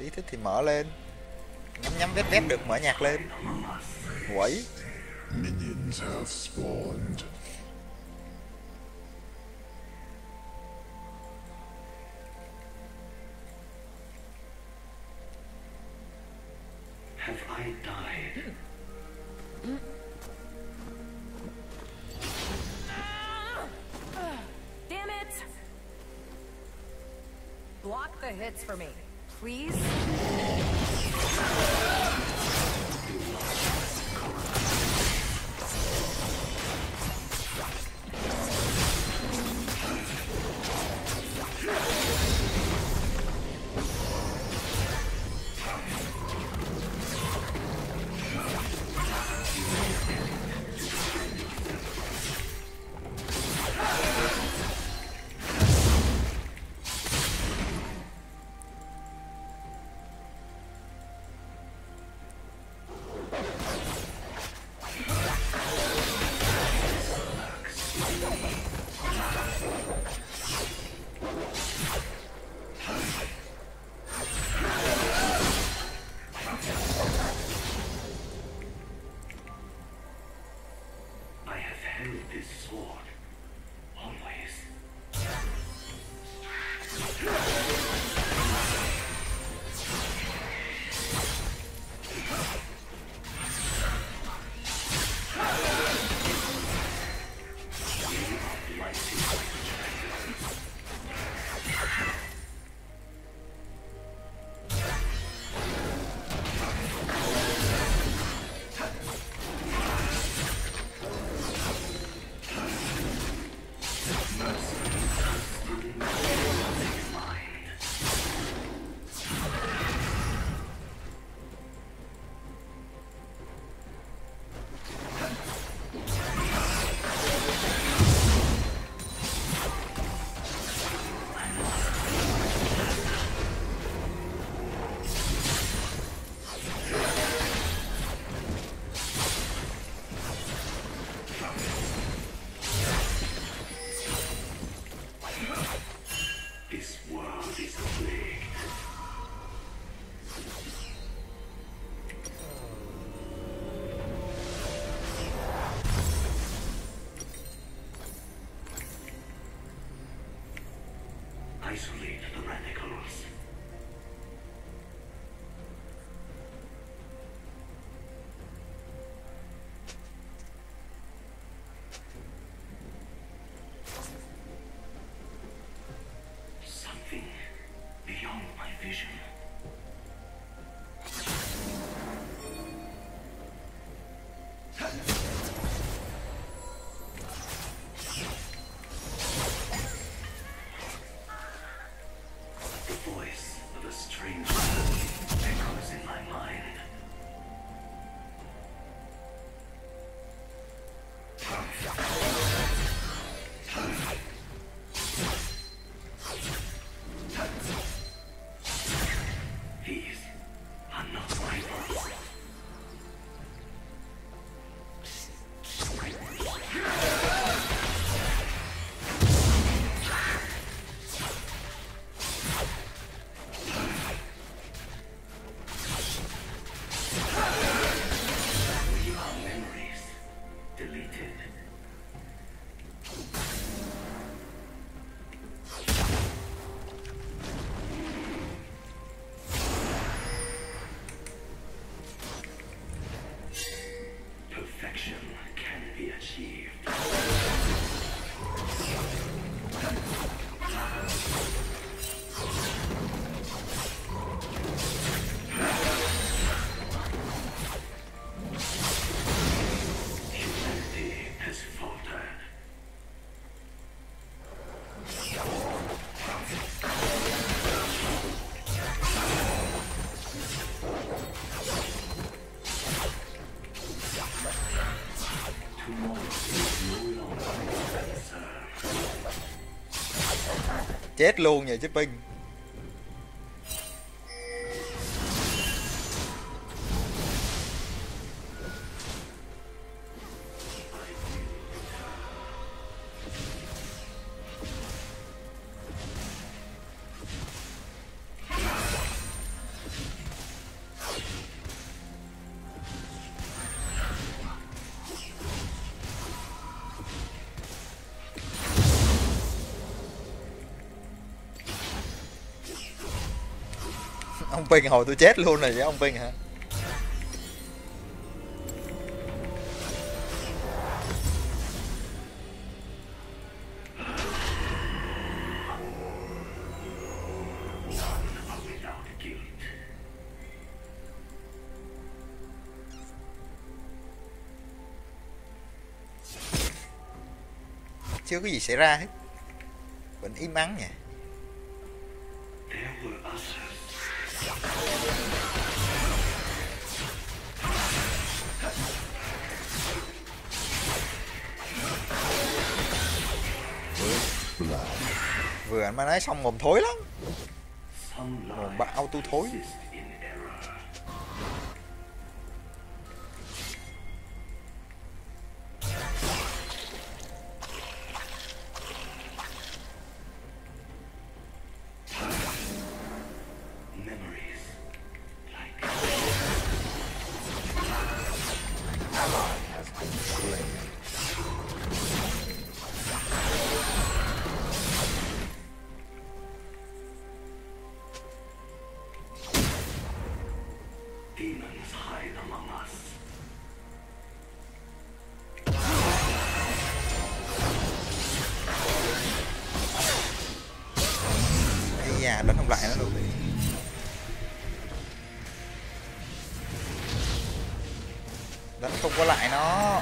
ý thích thì mở lên nhắm nhắm vét vét được mở nhạc lên quẩy. Have I died? Damn it! Block the hits for me, please. Vision. Chết luôn nhờ chứ ping Vinh, hồi tôi chết luôn rồi với ông ping hả? Chưa có gì xảy ra hết. Vẫn im ắng nhỉ? Mà nói xong mồm thối lắm. Mồm bạ auto thối có lại nó.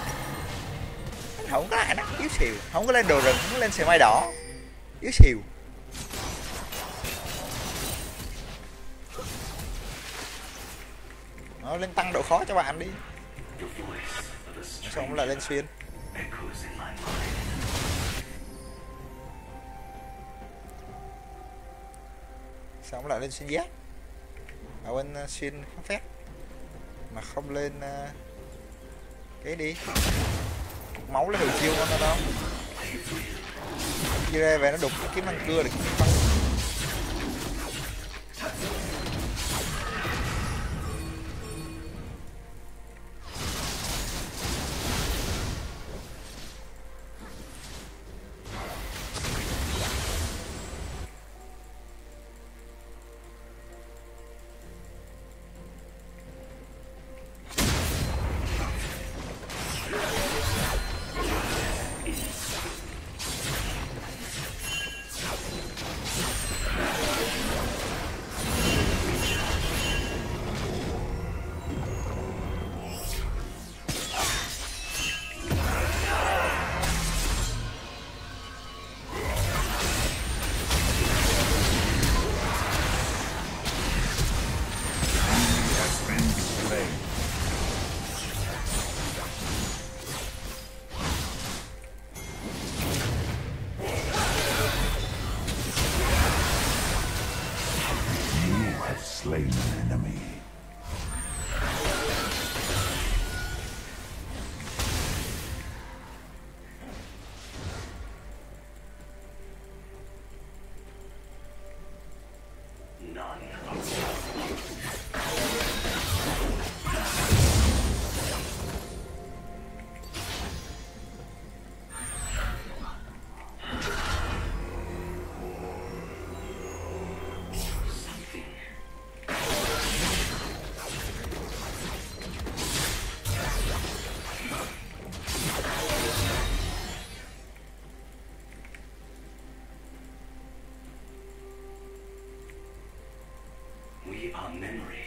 Không có lại nó yếu xìu. Không có lên đồ rừng không có lên xe máy đỏ. Yếu xìu. Nó lên tăng độ khó cho bạn đi. Xong là lại lên xuyên. Xong lại lên xuyên giáp à quên ờ, xuyên không phép mà không lên uh, cái đi. Máu lấy hồi chiêu con nó đâu. Chia ra về nó đục, kiếm ăn cưa để kiếm băng memory.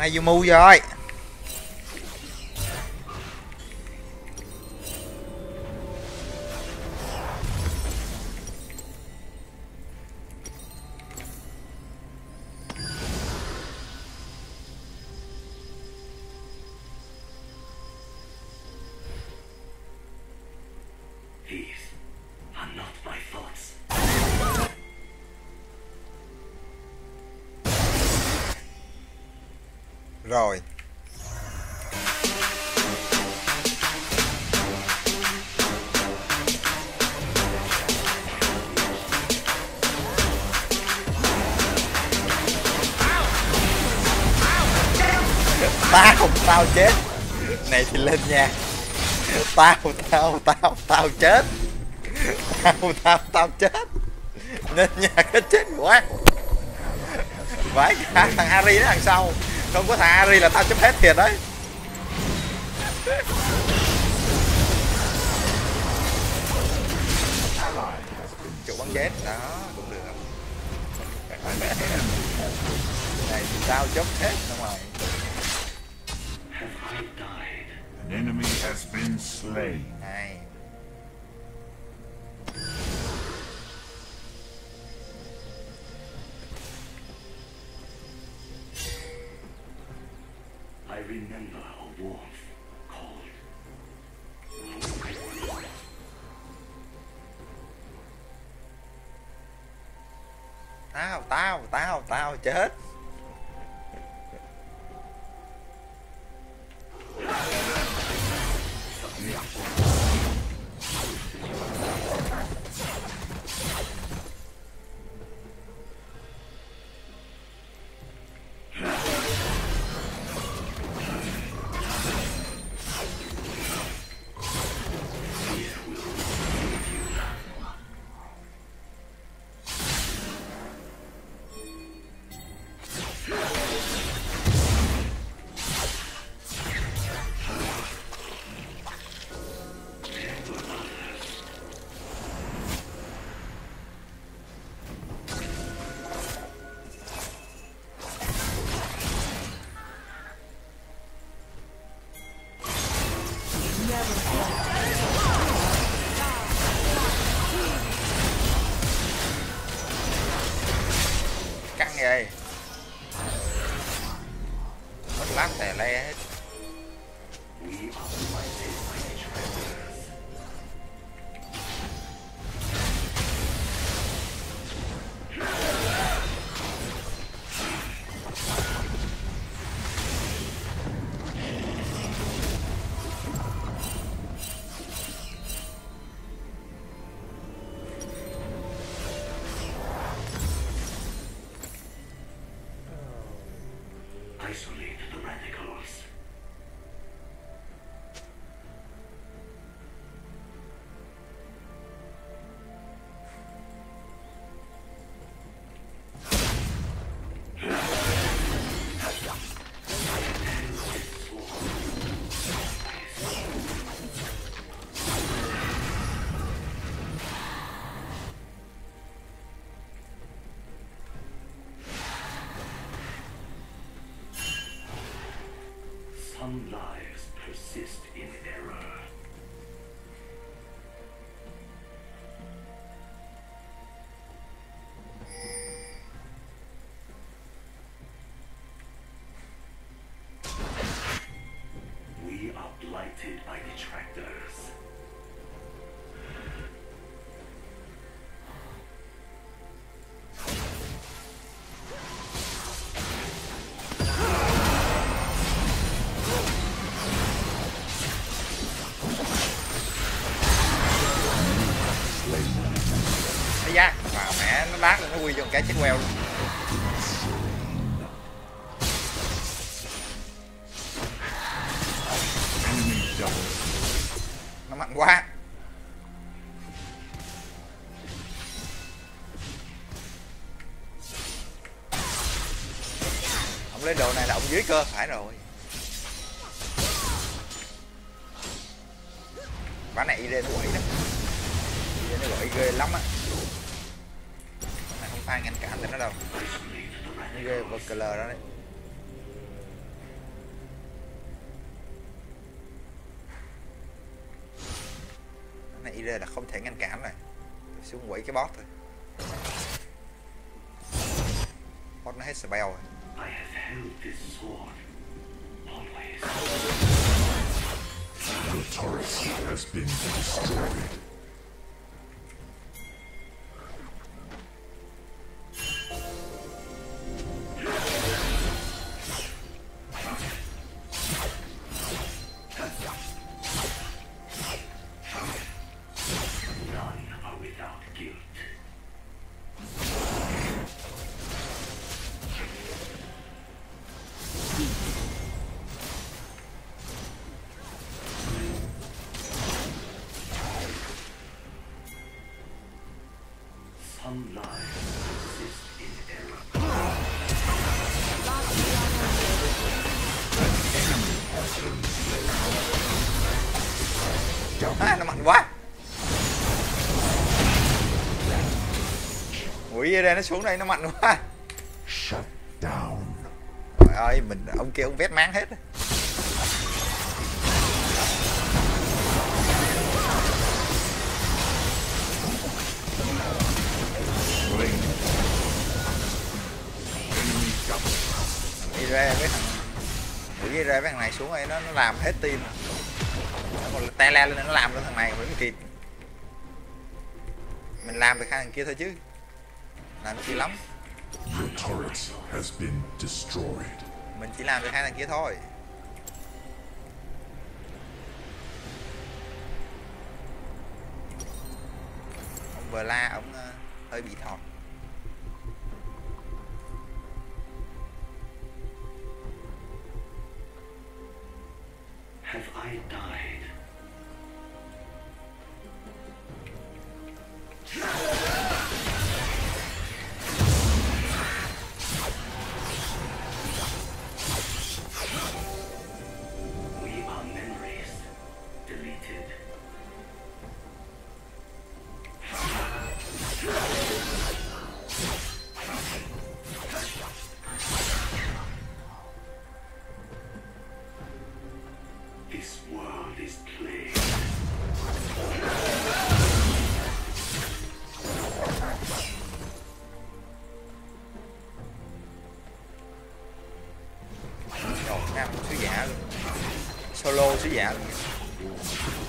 Mayumu rồi rồi. Tao tao chết. Này thì lên nha. Tao tao tao tao chết. Tao tao tao chết. Lên nhà cái chết quá. Vãi cả thằng Ari nó đằng sau không có thằng Ari là tao chấm hết thiệt đấy chủ bắn chết đó cũng được này thì tao chấm hết ra ngoài? An enemy has been slain. này are by detractors. thấy da mà mẹ nó lát nó quy vô cái chết queo luôn nó quá. Ông lấy đồ này là ông dưới cơ phải rồi. Đây là không thể ngăn cản này Tôi xuống quẩy cái boss thôi boss nó hết spell rồi I have held this sword always. The turret has been destroyed. Ra nó xuống đây nó mạnh quá. Shut down. trời ơi mình ông kia ông vét máng hết đi ra với thằng Quỷ ra với thằng này xuống đây nó nó làm hết team. Nó còn te le lên nó làm lên thằng này vẫn kịp. Mình làm được hai thằng kia thôi chứ làm chi lắm? Mình chỉ làm được hai thằng kia thôi. Ông vừa la ông ờ, hơi bị thọt solo sứ giả dạ.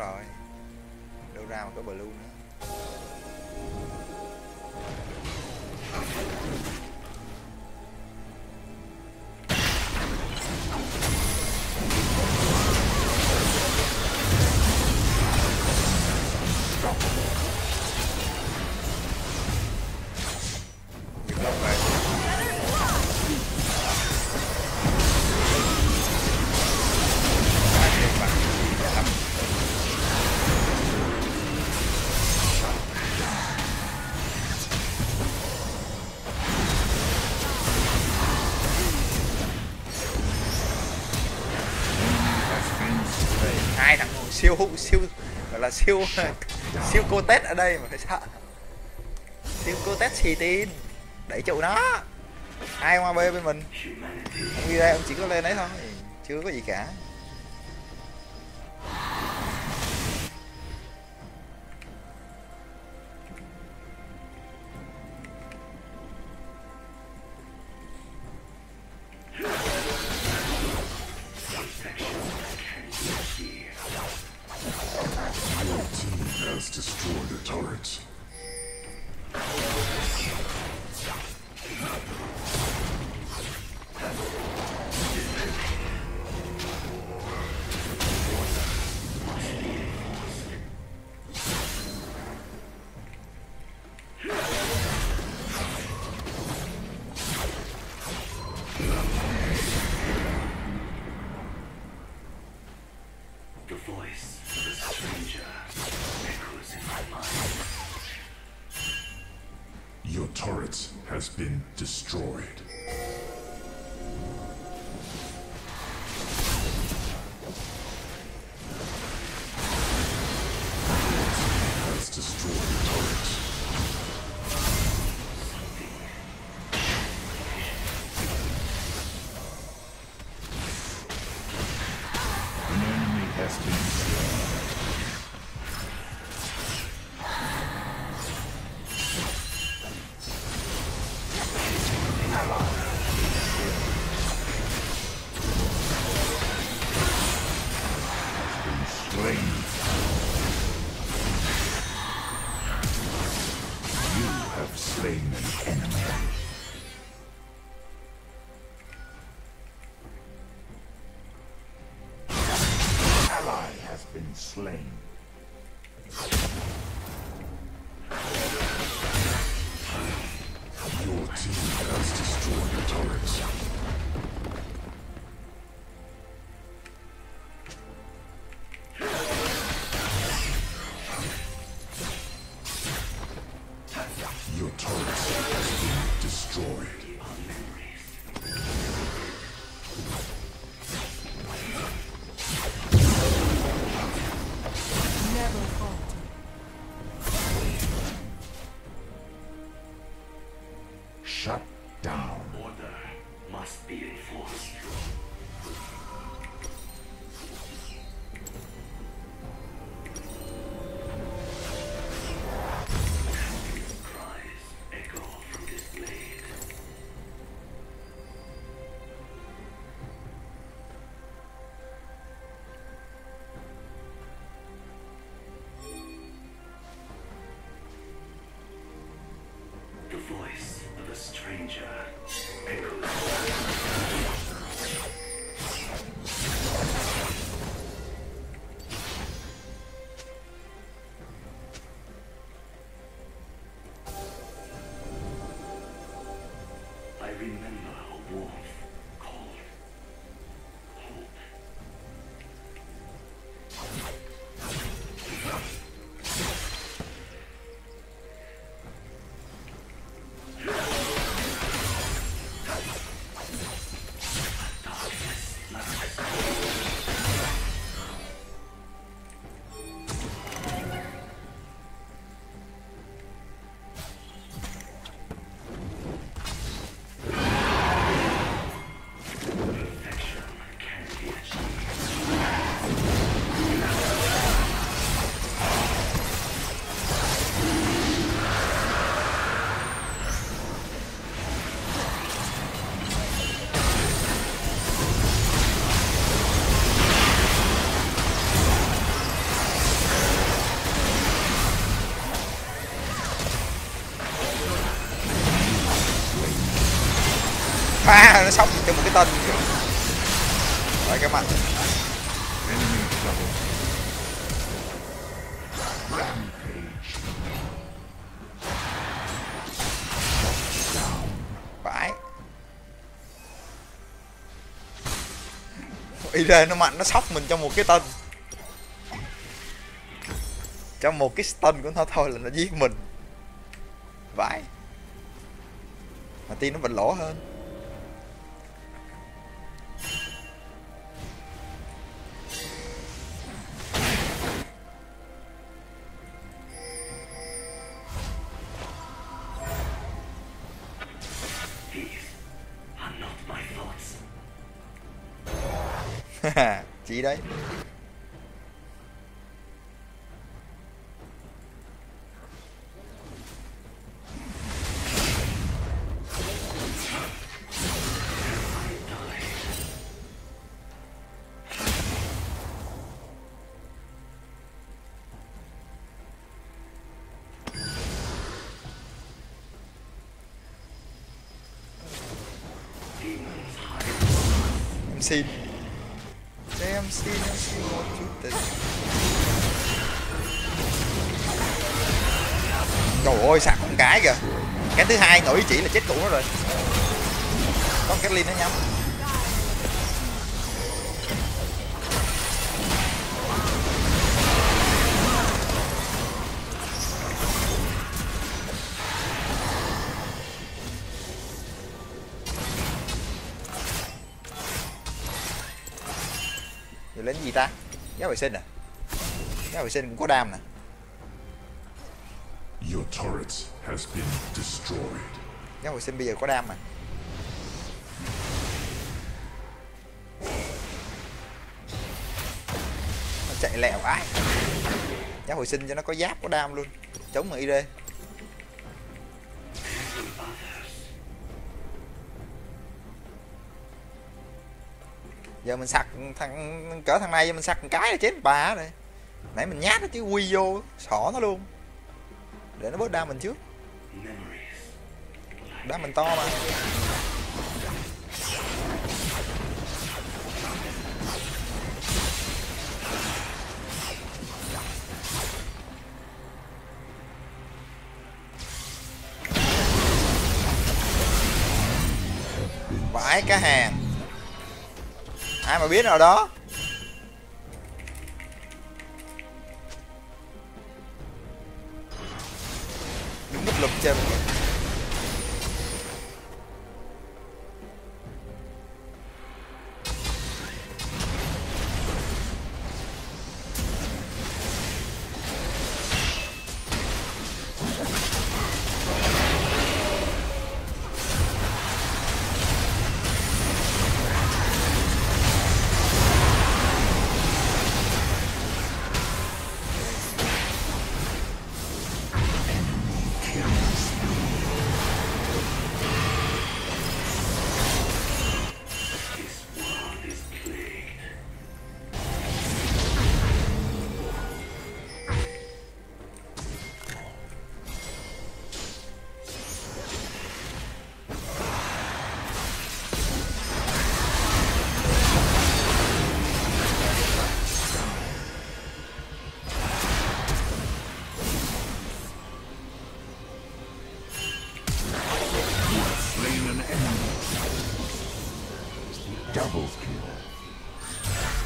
Rồi siêu siêu siêu, gọi là siêu siêu cô tết ở đây mà phải sợ. Siêu cô tết xì tin, đẩy trụ nó. Ai qua bê bên mình? Humanity ông đi đây, ông chỉ có lên đấy thôi, chưa có gì cả. À, nó sóc cho một cái tên. Rồi các bạn. Vãi id nó mạnh nó sóc mình cho một cái tên. Trong một cái stun của nó thôi là nó giết mình. Vãi mà tiên nó vẫn lỗ hơn. Đấy. Em xin. thứ hai nổi chỉ là chết cụ nó rồi. Có cái lin nó nhắm lính gì ta? Giá vệ sinh à? Giá vệ sinh cũng có đam nè. Your turret has been destroyed. giáo hồi sinh bây giờ có đam mà. Nó chạy lẹo ái, giáo hồi sinh cho nó có giáp có đam luôn. Chống mà ID giờ mình sặc thằng cỡ thằng này giờ mình sặc một cái là chết bà rồi. Nãy mình nhát nó chứ quy vô xỏ nó luôn để nó bớt đam mình trước. Đam mình to mà. Vãi cá hàng. Ai mà biết nào đó.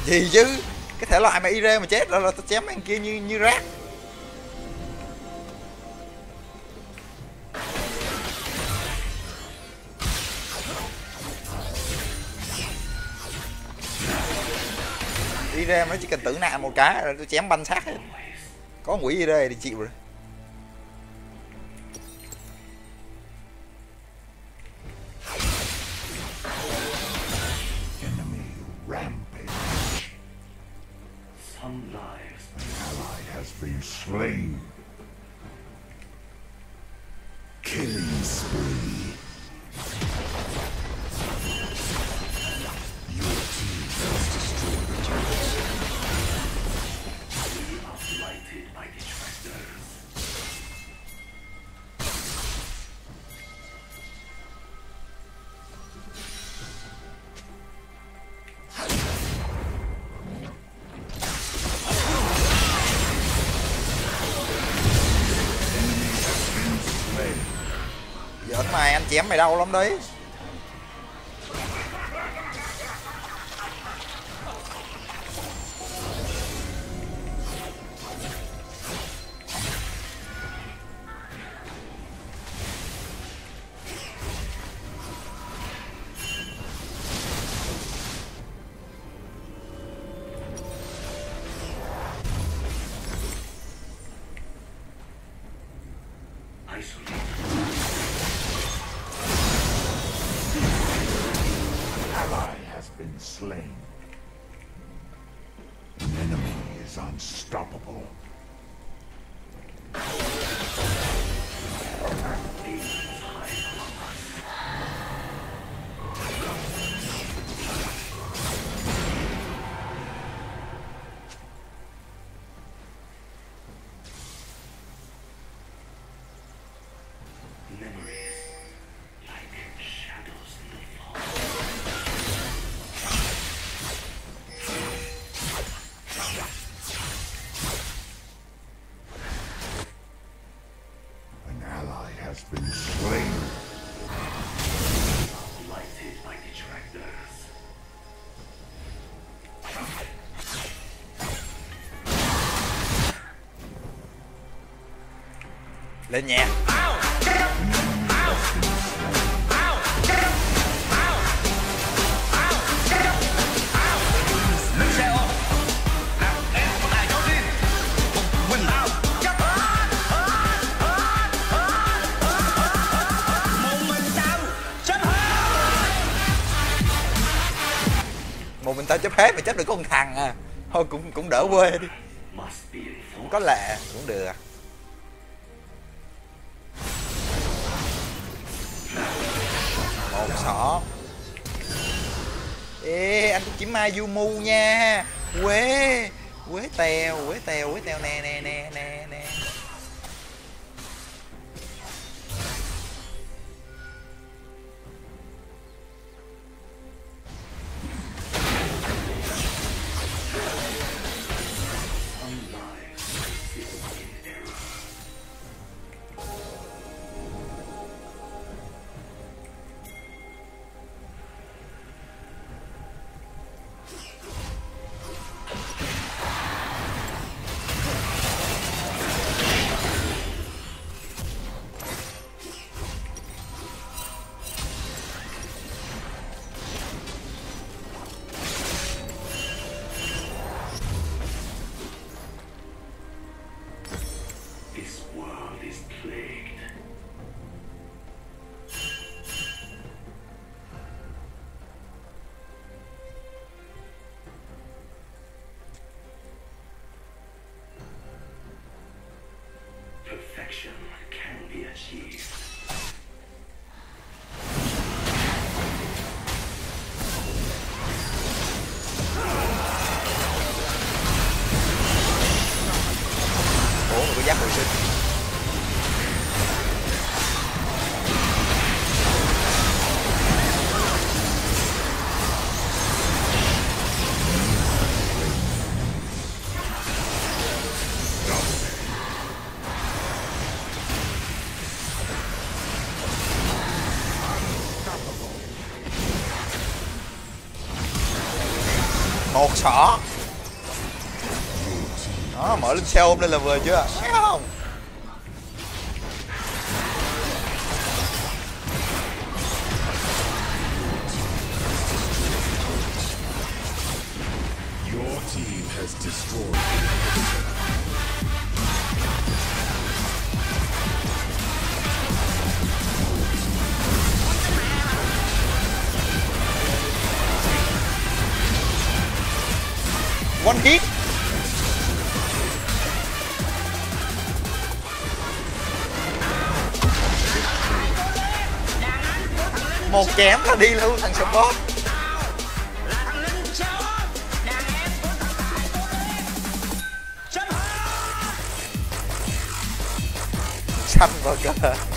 Gì chứ? Cái thể loại mà ire mà chết rồi là tao chém anh kia như như rác. Ire mà nó chỉ cần tử nạn một cái rồi tôi chém banh xác hết. Có quỷ ire thì chịu rồi. Chém mày đau lắm đấy. Slain. An enemy is unstoppable. lên nhạc một mình tao chấp hết mà chấp được có con thằng à. Thôi cũng cũng đỡ quê đi. Cũng có lẹ cũng được. Sợ. Ê, anh cũng chỉ ma du mu nha. Quế quế tèo quế tèo quế tèo. Nè nè nè nè. action. Một sọ đó, mở lên xe ôm lên là vừa chưa thấy không Your team has destroyed. One hit một chém là đi luôn thằng support. Xanh vào cơ.